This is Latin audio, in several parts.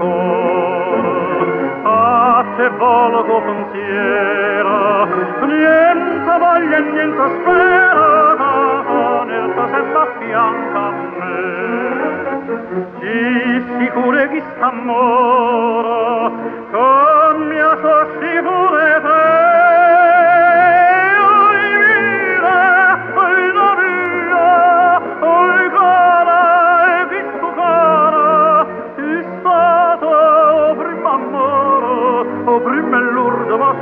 Ah, ancor a te volgo pensiera niente voglia e niente spera con il tuo sembra fianco a me di sicure chi sta s'ammora con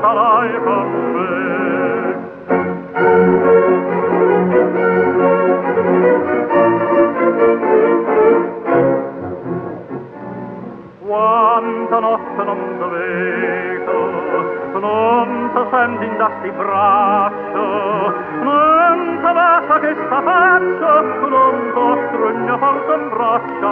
sarai con me. Quanta notte non dovevo, non ti senti in dasti braccio, non ti basta che sta faccio, non ti stringe forte in braccio,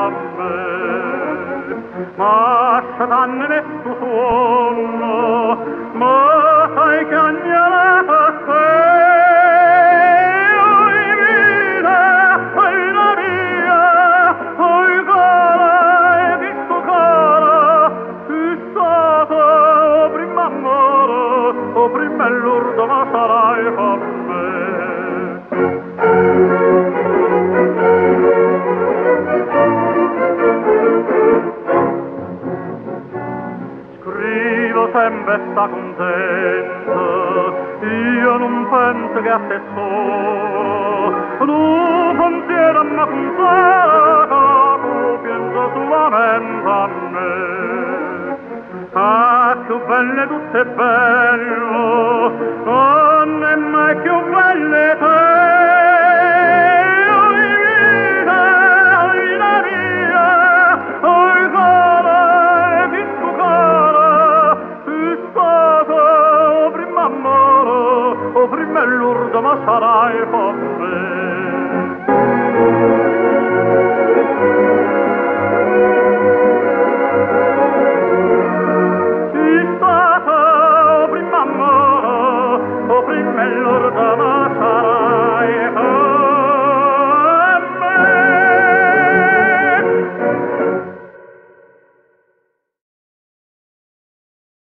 tranne tu sonno, ma hai che ogni alata sei, oi vita, oi la mia, oi o prima amore, o prima l'urdo, ma sarai fatta. Sempre sta contento io non penso che a te solo tu pensiero ma consola tu penso solamente a me ah che belle tutte bello non è mai जम पप